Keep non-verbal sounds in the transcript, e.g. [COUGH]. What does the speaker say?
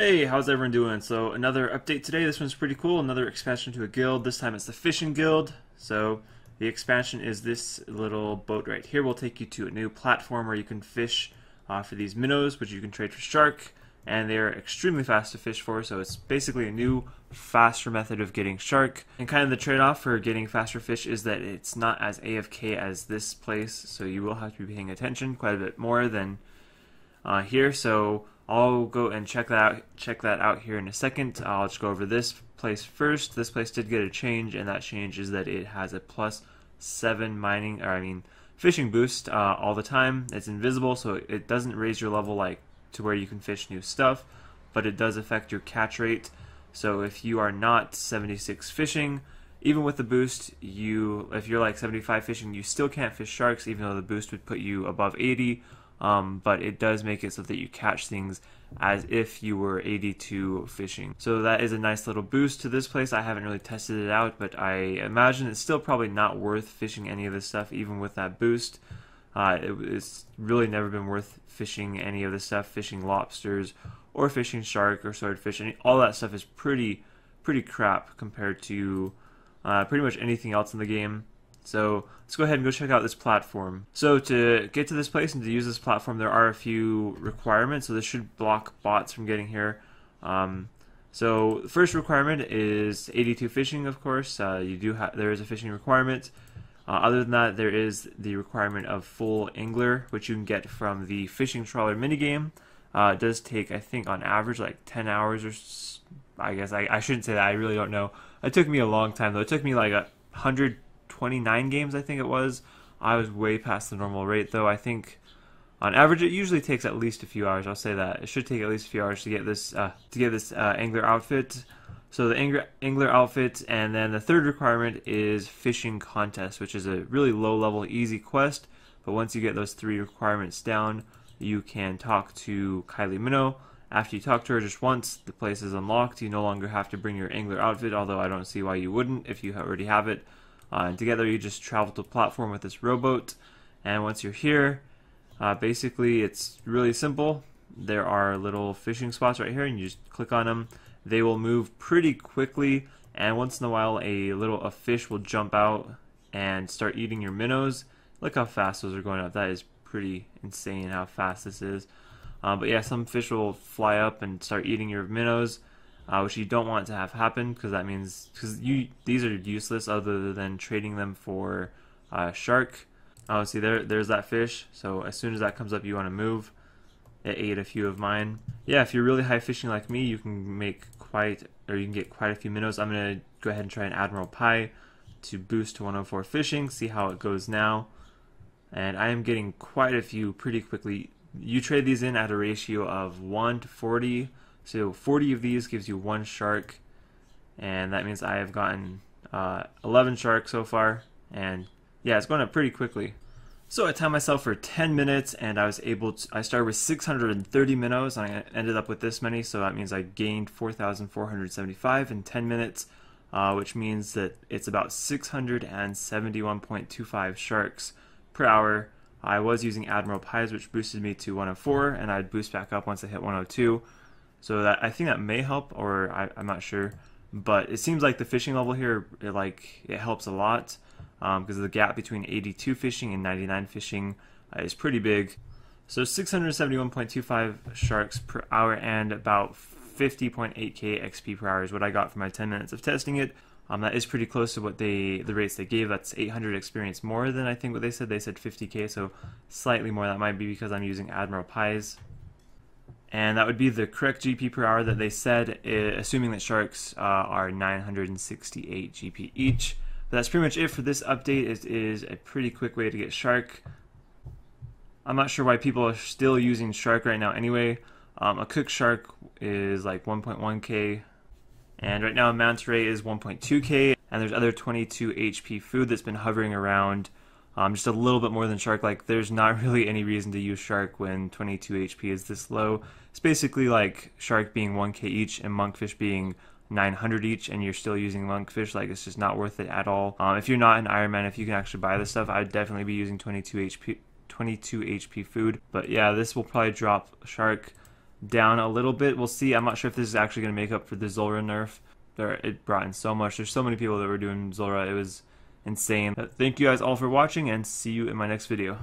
Hey, how's everyone doing? So another update today. This one's pretty cool. Another expansion to a guild. This time it's the Fishing Guild. So the expansion is this little boat right here. will take you to a new platform where you can fish uh, for these minnows, which you can trade for shark. And they're extremely fast to fish for, so it's basically a new, faster method of getting shark. And kind of the trade-off for getting faster fish is that it's not as AFK as this place, so you will have to be paying attention quite a bit more than uh, here. So I'll go and check that out, check that out here in a second. I'll just go over this place first. This place did get a change, and that change is that it has a plus seven mining, or I mean, fishing boost uh, all the time. It's invisible, so it doesn't raise your level like to where you can fish new stuff, but it does affect your catch rate. So if you are not 76 fishing, even with the boost, you if you're like 75 fishing, you still can't fish sharks, even though the boost would put you above 80 um, but it does make it so that you catch things as if you were 82 fishing. So that is a nice little boost to this place. I haven't really tested it out, but I imagine it's still probably not worth fishing any of this stuff, even with that boost. Uh, it, it's really never been worth fishing any of this stuff, fishing lobsters or fishing shark or swordfish. And all that stuff is pretty, pretty crap compared to uh, pretty much anything else in the game. So let's go ahead and go check out this platform. So to get to this place and to use this platform, there are a few requirements. So this should block bots from getting here. Um, so the first requirement is 82 fishing, of course. Uh, you do have there is a fishing requirement. Uh, other than that, there is the requirement of full angler, which you can get from the fishing trawler minigame. Uh, it does take, I think, on average, like 10 hours or I guess I, I shouldn't say that. I really don't know. It took me a long time though. It took me like a hundred 29 games, I think it was. I was way past the normal rate, though. I think on average it usually takes at least a few hours. I'll say that it should take at least a few hours to get this uh, to get this uh, angler outfit. So the angler, angler outfit, and then the third requirement is fishing contest, which is a really low level, easy quest. But once you get those three requirements down, you can talk to Kylie Minnow. After you talk to her just once, the place is unlocked. You no longer have to bring your angler outfit, although I don't see why you wouldn't if you already have it. Uh, and together you just travel to platform with this rowboat. And once you're here, uh, basically it's really simple. There are little fishing spots right here, and you just click on them. They will move pretty quickly, and once in a while a little a fish will jump out and start eating your minnows. Look how fast those are going up. That is pretty insane how fast this is. Uh, but yeah, some fish will fly up and start eating your minnows uh, which you don't want to have happen because that means because you these are useless other than trading them for uh, shark. Oh, see there, there's that fish. So as soon as that comes up, you want to move. It ate a few of mine. Yeah, if you're really high fishing like me, you can make quite or you can get quite a few minnows. I'm gonna go ahead and try an Admiral Pie to boost to 104 fishing. See how it goes now. And I am getting quite a few pretty quickly. You trade these in at a ratio of 1 to 40 so 40 of these gives you one shark, and that means I have gotten uh, 11 sharks so far, and yeah, it's going up pretty quickly. So I timed myself for 10 minutes, and I was able to. I started with 630 minnows, and I ended up with this many. So that means I gained 4,475 in 10 minutes, uh, which means that it's about 671.25 sharks per hour. I was using Admiral Pies, which boosted me to 104, and I'd boost back up once I hit 102. So that I think that may help, or I, am not sure. But it seems like the fishing level here, it, like it helps a lot because um, the gap between 82 fishing and 99 fishing uh, is pretty big. So 671.25 sharks per hour and about 50.8k XP per hour is what I got for my 10 minutes of testing it. Um, that is pretty close to what they the rates they gave. That's 800 experience more than I think what they said. They said 50k, so slightly more. That might be because I'm using Admiral Pies and that would be the correct GP per hour that they said, assuming that sharks uh, are 968 GP each. But that's pretty much it for this update. It is a pretty quick way to get shark. I'm not sure why people are still using shark right now anyway. Um, a cooked shark is like 1.1k, and right now a manta ray is 1.2k, and there's other 22 HP food that's been hovering around um, just a little bit more than Shark. Like, there's not [LAUGHS] really any reason to use Shark when 22 HP is this low. It's basically like Shark being 1k each and Monkfish being 900 each, and you're still using Monkfish. Like, it's just not worth it at all. Um, if you're not an Iron Man, if you can actually buy this stuff, I'd definitely be using 22 HP. 22 HP food. But yeah, this will probably drop Shark down a little bit. We'll see. I'm not sure if this is actually going to make up for the Zulrah nerf. There, it brought in so much. There's so many people that were doing Zulrah. It was and saying thank you guys all for watching and see you in my next video.